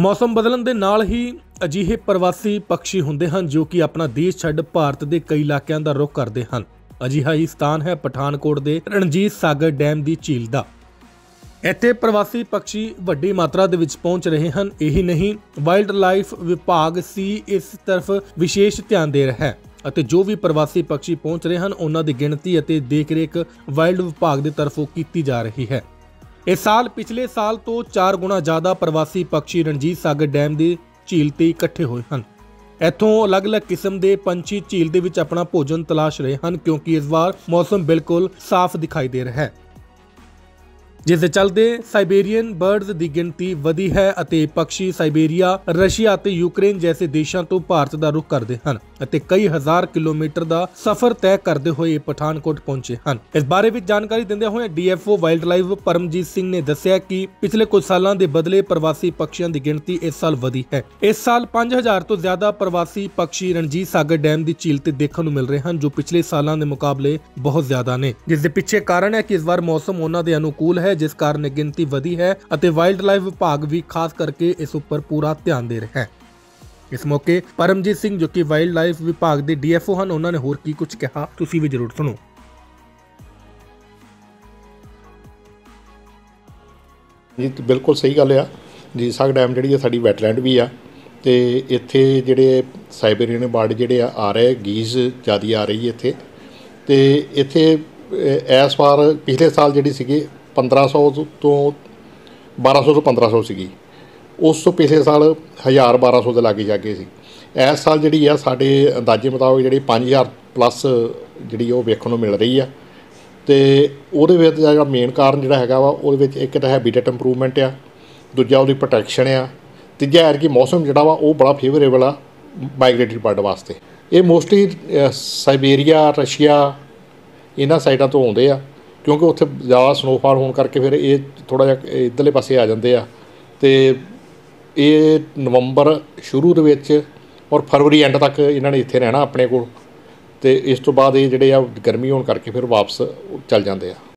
ਮੌਸਮ ਬਦਲਣ ਦੇ ਨਾਲ ਹੀ ਅਜਿਹੇ ਪ੍ਰਵਾਸੀ ਪੰਛੀ ਹੁੰਦੇ ਹਨ ਜੋ ਕਿ ਆਪਣਾ ਦੇਸ਼ ਛੱਡ ਭਾਰਤ ਦੇ ਕਈ ਇਲਾਕਿਆਂ ਦਾ ਰੁਖ ਕਰਦੇ ਹਨ। ਅਜਿਹਾ ਹੀ ਸਥਾਨ ਹੈ ਪਠਾਨਕੋਟ ਦੇ ਰਣਜੀਤ ਸਾਗਰ ਡੈਮ ਦੀ ਝੀਲ ਦਾ। ਇੱਥੇ ਪ੍ਰਵਾਸੀ ਪੰਛੀ ਵੱਡੀ ਮਾਤਰਾ ਦੇ ਵਿੱਚ ਪਹੁੰਚ ਰਹੇ ਹਨ। ਇਹੀ ਨਹੀਂ ਵਾਈਲਡ ਲਾਈਫ ਵਿਭਾਗ ਸੀ ਇਸ ਤਰਫ ਵਿਸ਼ੇਸ਼ ਧਿਆਨ ਦੇ ਰਿਹਾ ਹੈ ਅਤੇ ਜੋ ਵੀ ਪ੍ਰਵਾਸੀ ਪੰਛੀ ਪਹੁੰਚ ਰਹੇ ਹਨ, ਉਹਨਾਂ ਦੀ ਗਿਣਤੀ ਅਤੇ ਦੇਖ ਰੇਖ ਵਾਈਲਡ ਵਿਭਾਗ ਦੇ ਤਰਫੋਂ ਕੀਤੀ ਜਾ ਰਹੀ ਹੈ। ਇਸ ਸਾਲ ਪਿਛਲੇ ਸਾਲ ਤੋਂ 4 ਗੁਣਾ ਜ਼ਿਆਦਾ ਪ੍ਰਵਾਸੀ ਪੰਛੀ ਰਣਜੀਤ ਸਾਗਰ ਡੈਮ ਦੀ ਝੀਲ ਤੇ ਇਕੱਠੇ ਹੋਏ ਹਨ। ਇੱਥੋਂ ਅਲੱਗ-ਅਲੱਗ ਕਿਸਮ ਦੇ ਪੰਛੀ ਝੀਲ ਦੇ ਵਿੱਚ ਆਪਣਾ ਭੋਜਨ ਤਲਾਸ਼ ਰਹੇ ਹਨ ਕਿਉਂਕਿ ਇਸ ਵਾਰ ਮੌਸਮ ਬਿਲਕੁਲ ਸਾਫ਼ ਦਿਖਾਈ ਦੇ ਰਿਹਾ ਹੈ। ਜਿਸ ਦੇ ਚਲਦੇ ਸਾਈਬੇਰੀਅਨ ਬਰਡਸ ਦੀ ਗਿਣਤੀ ਵਧੀ ਹੈ ਅਤੇ ਪੰਛੀ ਸਾਈਬੇਰੀਆ, ਰਸ਼ੀਆ ਅਤੇ ਯੂਕਰੇਨ ਜੈਸੇ ਦੇਸ਼ਾਂ ਤੋਂ ਭਾਰਤ ਦਾ ਰੁਖ ਕਰਦੇ ਹਨ ਅਤੇ ਕਈ ਹਜ਼ਾਰ ਕਿਲੋਮੀਟਰ ਦਾ ਸਫ਼ਰ ਤੈਅ ਕਰਦੇ ਹੋਏ ਪਠਾਨਕੋਟ ਪਹੁੰਚੇ ਹਨ। ਇਸ ਬਾਰੇ ਵਿੱਚ ਜਾਣਕਾਰੀ ਦਿੰਦਿਆਂ ਹੋਏ DFO wildlife Paramjit Singh ਨੇ ਦੱਸਿਆ ਕਿ ਪਿਛਲੇ ਕੁਝ ਸਾਲਾਂ ਦੇ ਬਦਲੇ ਪ੍ਰਵਾਸੀ ਪੰਛੀਆਂ ਦੀ ਗਿਣਤੀ ਇਸ ਸਾਲ ਵਧੀ ਹੈ। ਇਸ ਸਾਲ 5000 ਤੋਂ ਜ਼ਿਆਦਾ ਪ੍ਰਵਾਸੀ ਪੰਛੀ ਰਣਜੀਤ ਸਾਗਰ ਡੈਮ ਦੀ ਝੀਲ ਤੇ ਦੇਖਣ ਨੂੰ ਮਿਲ ਰਹੇ ਹਨ, ਜੋ ਪਿਛਲੇ ਸਾਲਾਂ ਦੇ ਮੁਕਾਬਲੇ ਬਹੁਤ ਜ਼ਿਆਦਾ ਨੇ। ਜਿਸ ਦੇ ਪਿੱਛੇ ਕਾਰਨ ਹੈ ਕਿ ਇਸ ਵਾਰ ਮੌਸਮ ਉਹਨਾਂ ਦੇ ਅਨੁਕੂਲ ਹੈ ਜਿਸ ਕਾਰਨ ਗਿਣਤੀ ਵਧੀ ਹੈ ਅਤੇ ਵਾਈਲਡ ਲਾਈਫ ਵਿਭਾਗ ਵੀ ਖਾਸ ਕਰਕੇ ਇਸ ਉੱਪਰ ਪੂਰਾ ਧਿਆਨ ਦੇ ਰਿਹਾ ਹੈ। ਇਸ ਮੌਕੇ ਪਰਮਜੀਤ ਸਿੰਘ ਜੋ ਕਿ ਵਾਈਲਡ ਲਾਈਫ ਵਿਭਾਗ ਦੇ ਡੀਐਫਓ ਹਨ, ਉਹਨਾਂ ਨੇ ਹੋਰ ਕੀ ਕੁਝ ਕਿਹਾ, ਤੁਸੀਂ ਵੀ ਜ਼ਰੂਰ ਸੁਣੋ। ਜੀ, ਬਿਲਕੁਲ ਸਹੀ ਗੱਲ ਆ। ਜੀ ਸਾਗ ਡੈਮ ਜਿਹੜੀ ਆ, ਸਾਡੀ ਵੈਟਲੈਂਡ ਵੀ ਆ। ਤੇ ਇੱਥੇ ਜਿਹੜੇ ਸਾਈਬੇਰੀਅਨ ਬਰਡ ਜਿਹੜੇ ਆ ਆ ਰਹੇ, ਗੀਜ਼ ਜਿਆਦੀ ਆ ਰਹੀ ਇੱਥੇ। ਤੇ ਇੱਥੇ ਇਸ ਵਾਰ ਪਿਛਲੇ ਸਾਲ ਜਿਹੜੀ ਸੀਗੀ 1500 ਤੋਂ 1200 ਤੋਂ 1500 ਸੀਗੀ। ਉਸ ਤੋਂ ਪਿਛਲੇ ਸਾਲ 1000 1200 ਦੇ ਲਾਗੇ ਜਾ ਕੇ ਸੀ। ਇਸ ਸਾਲ ਜਿਹੜੀ ਆ, ਸਾਡੇ ਅੰਦਾਜ਼ੇ ਮੁਤਾਬਕ ਜਿਹੜੀ 5000 ਪਲੱਸ ਜਿਹੜੀ ਉਹ ਵੇਖਣ ਨੂੰ ਮਿਲ ਰਹੀ ਆ। ਤੇ ਉਹਦੇ ਵਿੱਚ ਜਿਹੜਾ ਮੇਨ ਕਾਰਨ ਜਿਹੜਾ ਹੈਗਾ ਵਾ, ਉਹਦੇ ਵਿੱਚ ਇੱਕ ਤਾਂ ਹੈਬਿਟੇਟ ਇੰਪਰੂਵਮੈਂਟ ਆ, ਦੂਜਾ ਉਹਦੀ ਪ੍ਰੋਟੈਕਸ਼ਨ ਆ, ਤੀਜਾ ਹੈ ਕਿ ਮੌਸਮ ਜਿਹੜਾ ਵਾ, ਉਹ ਬੜਾ ਫੇਵਰੇਬਲ ਆ ਮਾਈਗ੍ਰੇਟਰੀ ਬਰਡ ਵਾਸਤੇ। ਇਹ ਮੋਸਟਲੀ ਸਾਈਬੇਰੀਆ ਰਸ਼ੀਆ ਇਹਨਾਂ ਸਾਈਡਾਂ ਤੋਂ ਆਉਂਦੇ ਆ। ਕਿਉਂਕਿ ਉੱਥੇ ਜ਼ਿਆਦਾ ਸਨੋਫਾਲ ਹੋਣ ਕਰਕੇ ਫਿਰ ਇਹ ਥੋੜਾ ਜਿਹਾ ਇੱਧਰਲੇ ਪਾਸੇ ਆ ਜਾਂਦੇ ਆ। ਤੇ ਇਹ ਨਵੰਬਰ ਸ਼ੁਰੂ ਦੇ ਵਿੱਚ ਔਰ ਫਰਵਰੀ ਐਂਡ ਤੱਕ ਇਹਨਾਂ ਨੇ ਇੱਥੇ ਰਹਿਣਾ ਆਪਣੇ ਕੋਲ। ਤੇ ਇਸ ਤੋਂ ਬਾਅਦ ਇਹ ਜਿਹੜੇ ਆ ਗਰਮੀ ਹੋਣ ਕਰਕੇ ਫਿਰ ਵਾਪਸ ਚੱਲ ਜਾਂਦੇ ਆ।